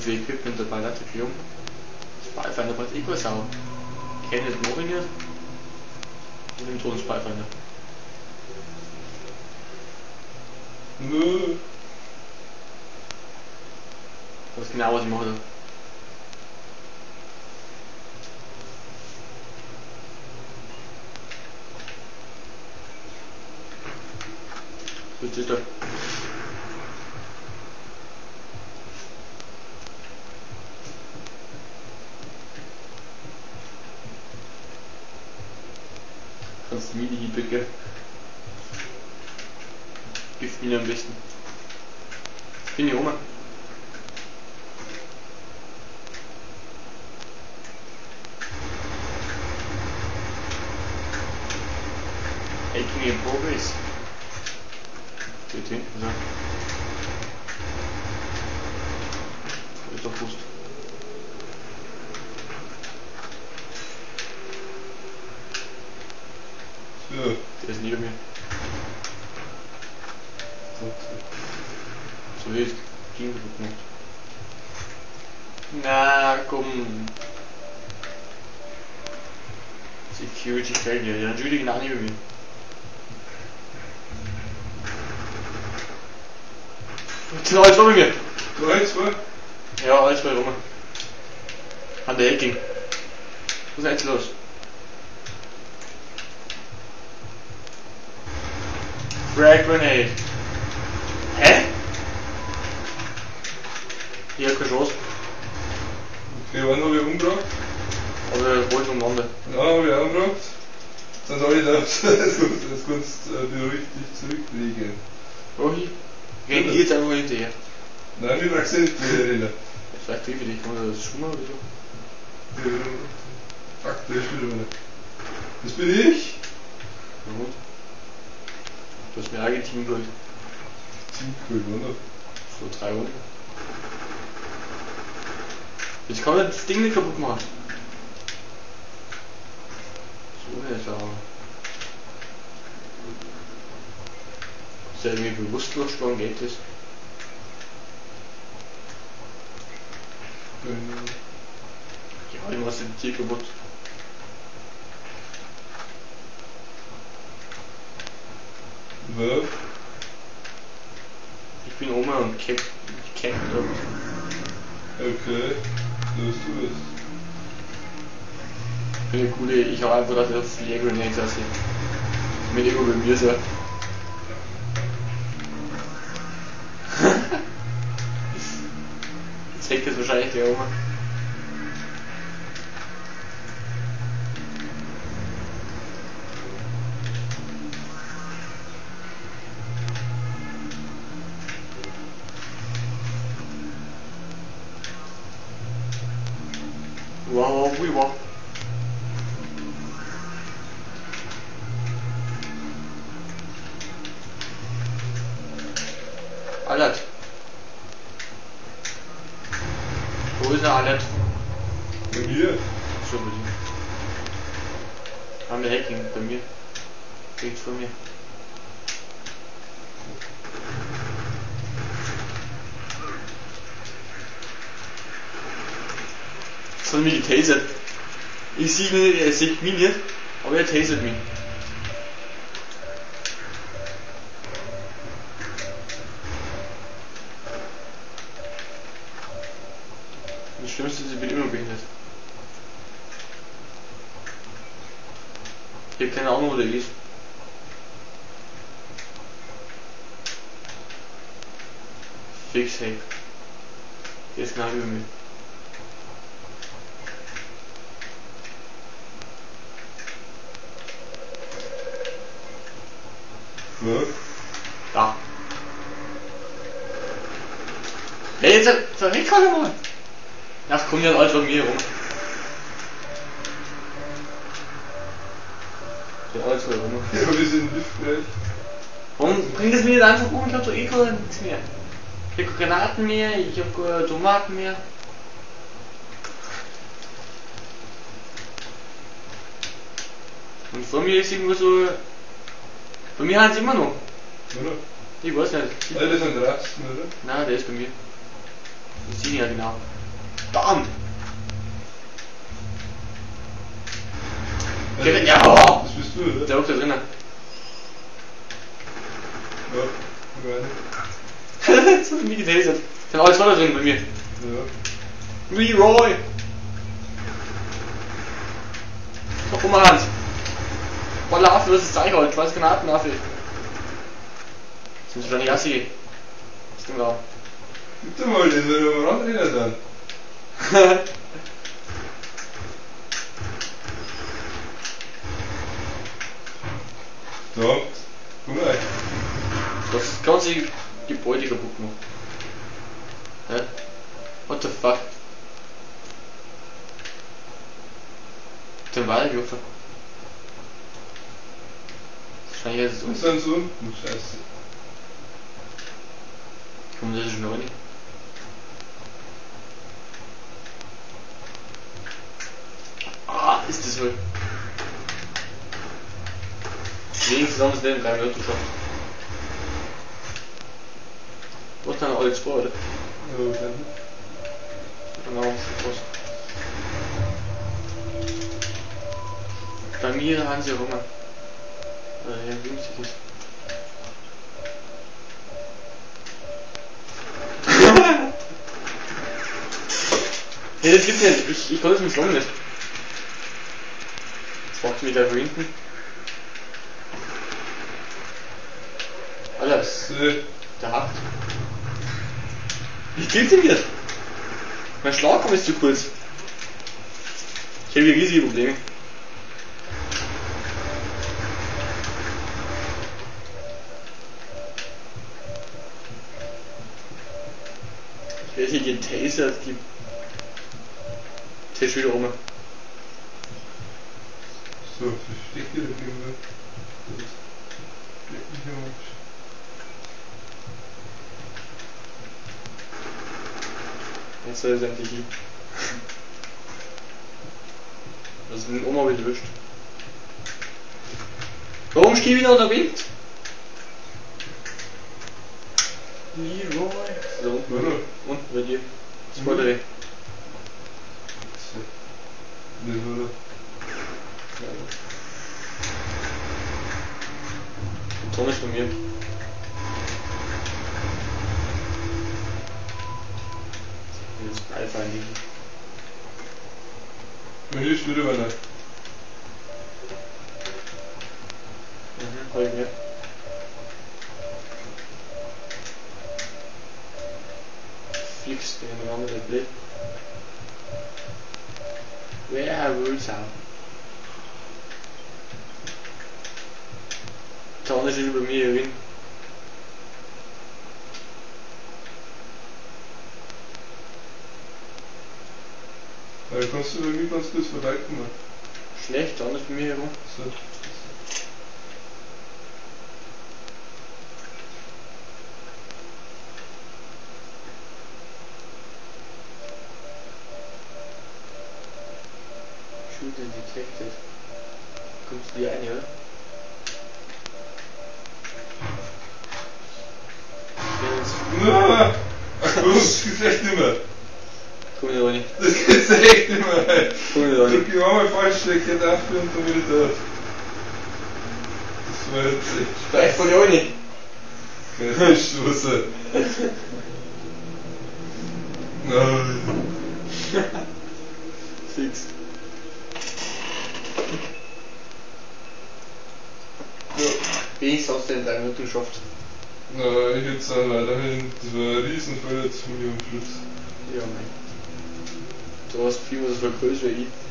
Viel Equipment dabei, ist jung. Spyfinder braucht keine Sau. Kenne das mache ich nicht. Und im Ton Spyfinder. Nö. Das ist genau was ich mache da. Das? Bicke? Gibst mir am besten. Bin hier oben. Making in progress. Steht hinten, ne? Ist doch Wurst. So. Der ist neben mir. so. Hilft. Gut gemacht. Na komm. Security Failure. Ja, entschuldigen auch neben mir. Sind alles rum mit mir. Drei, zwei. Ja, alles bei rum. An der Hacking. Was ist jetzt los? Frag Grenade. Hä? Ich hab keine Chance. Okay, wann habe ich umgebracht? Aber er wollte umeinander. Ja, habe ich auch umgebracht. Sind alle da. Das kannst kannst, äh, du richtig zurücklegen. Rohi? Renn ich jetzt einfach hinterher. Nein, ich brauch's nicht mehr rennen. Vielleicht ich dich, kann man das Schummer oder so? Ja, Fuck, da ist wieder einer. Das bin ich. Na gut. Du hast mir Team geholt. Ziemlich cool, oder? Vor drei Runden. Jetzt kann man das Ding nicht kaputt machen. So eine Sau. Ist ja irgendwie bewusstlos schlagen, geht das? Ja, ich mach's den Tier kaputt. Was? Ich bin Oma und camp dort. Okay, los du es. Ich bin eine coole, ich hau einfach gerade auf Flare Grenades aus hier. Mit irgendwo bei mir so. Jetzt hängt es wahrscheinlich der Oma. Wow, wow. Alert. Wo ist der Alert? Bei mir? So bei dir. Haben wir Hacking bei mir. Direkt vor mir. Das hat mich getasert. Ich sehe nicht, er sieht mich nicht, aber er tasert mich. Das Schlimmste ist, ich bin immer behindert. Ich habe keine Ahnung, wo der ist. Fix safe. Der ist genau über mir. Was? Da. Hey, jetzt verrückt kann er mal. Ach komm, ja alles von mir rum. Ja, alles von rum. Ja, wir sind hilfreich. Warum bringt es mir nicht einfach um? Ich hab doch eh nichts mehr. Ich hab Granaten mehr, ich hab Tomaten mehr. Und vor mir ist irgendwo so. Bei mir haben sie immer noch. Oder? Ich weiß nicht. Alle sind Rasten, oder? Nein, der ist bei mir. Ich sehe ihn ja genau. Bam! Kevin, ja! Das bist du, oder? Der hockt da drinnen. Ja, ich meine. Jetzt hat er mich getasert. Sind alle zwei da drin bei mir. Ja. Leroy! Guck mal Hand. Voller Affe, ist Zeichholz, schwarz Granatenaffe. Das muss wahrscheinlich sehen. Das stimmt auch. Gib dir mal den, wenn wir ranrennen dann. So, komm rein. Das ganze Gebäude kaputt gemacht. Hä? What the fuck? Den Wald gerufen. Ist es Und uns. dann so unten, scheiße. Kommen das schon rein? Ah, ist das wohl. Haben sie den drei Minuten geschafft. Was dann alle zwei, oder? Ja, wahrscheinlich. Genau, fast. Bei mir haben sie Hunger. Weil er günstig ist. nee, das gibt's nicht. Ich, ich konnte es misslungen nicht. Jetzt macht mich da hinten. Alles. So, Der hackt. Wie geht's denn jetzt? Mein Schlagbaum ist zu kurz. Ich habe hier riesige Probleme. Hier getasert, die Tisch wieder rum. so, versteck hier irgendwo. Das leck mich am Arsch. Jetzt soll es endlich hin. Das ist mit Oma wieder erwischt. Warum steht wieder der Wind? Leroy. Da unten, bei dir. Das vordere. So. Das war Tom ist bei mir. Beifall liegen. da. Hier ist wieder einer. Mhm, hab ich mir. Fix den Raum der Blick. Wer will's haben? Der andere steht über mir hin. Aber kannst du mir ganz kurz verreiten mal. Schlecht, andere ist bei mir herum. So. Shooter detected. Kommst du dir ein, oder? Ja, jetzt! Ach komm, das geht echt nicht mehr. komm ich da rein. Das geht echt nicht mehr. Komm ich da rein. Drück ich einmal falsch, stecke ich dafür und dann wieder da. Das war jetzt echt Gleich von dir rein. keine Stoße. Nein. Fix. Ja. Du in drei Minuten geschafft. Na, ich jetzt auch weiterhin. Riesenfall jetzt von mir am Schluss. Ja, mein. Du hast viel, das war größer wie ich.